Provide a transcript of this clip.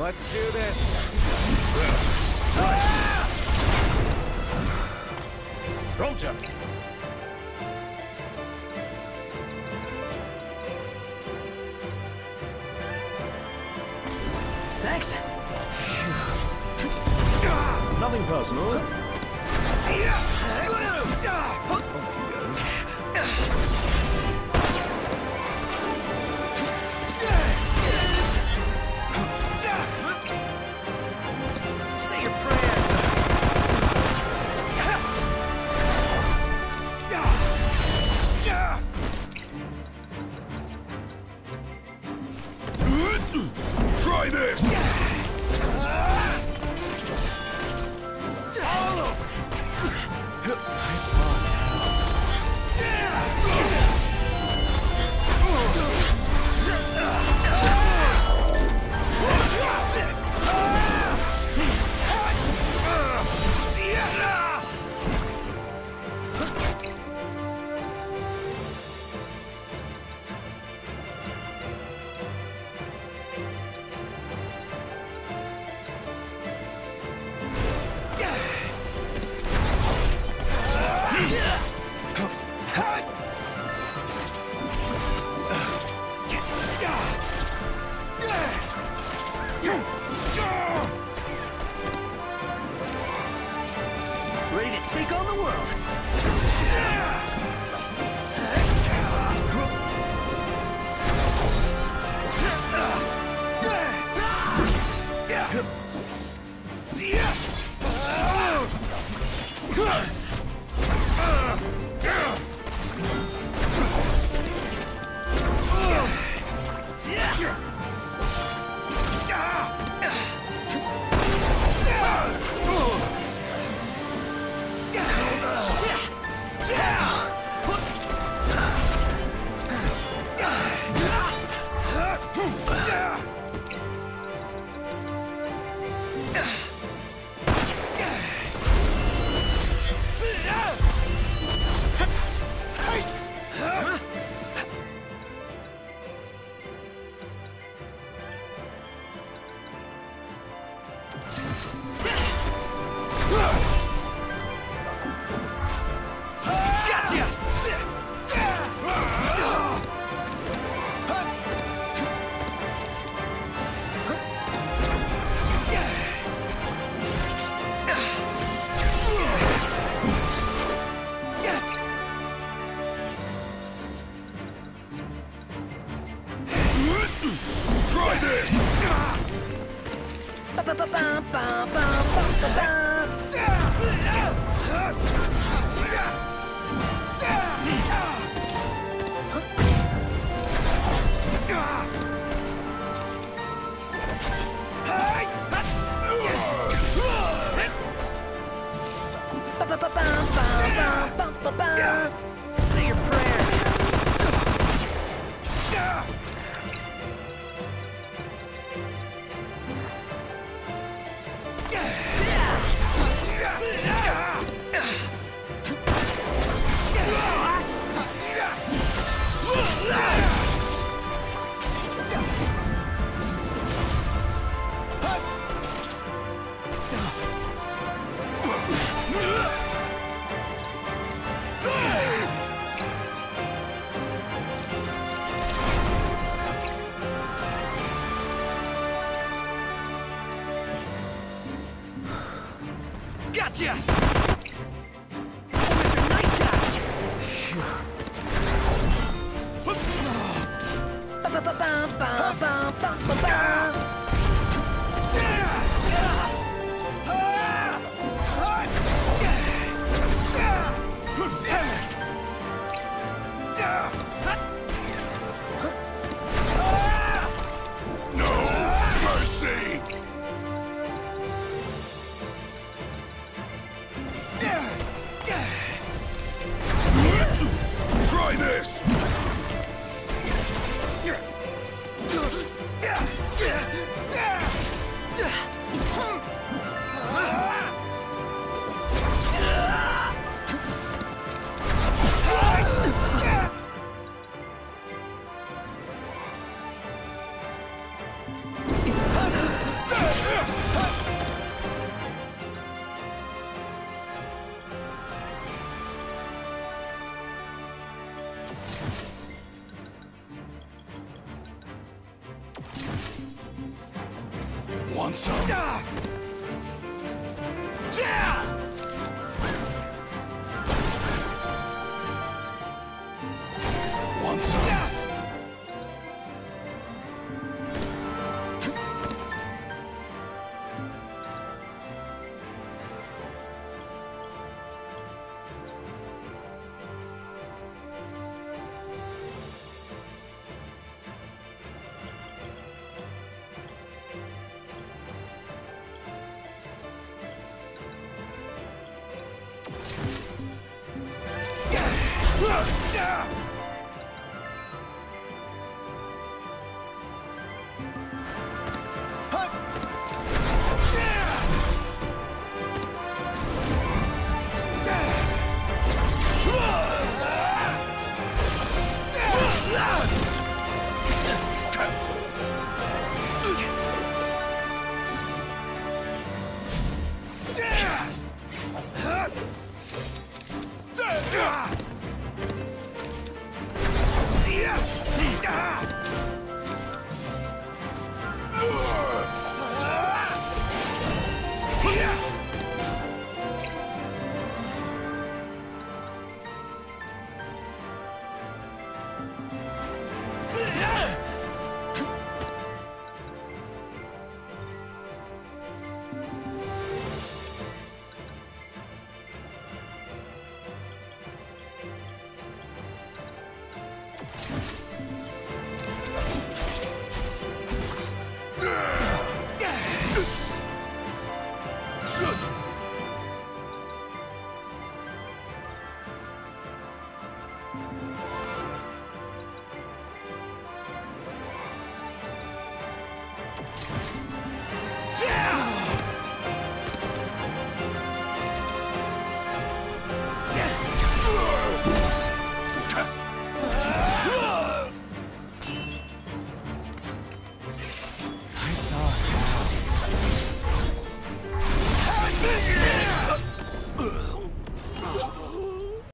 Let's do this. Roger. Thanks. Nothing personal. Ready to take on the world. Gotcha! Say Gotcha! Oh, Mr. Nice Guy! This! Want some? Ah! Yeah!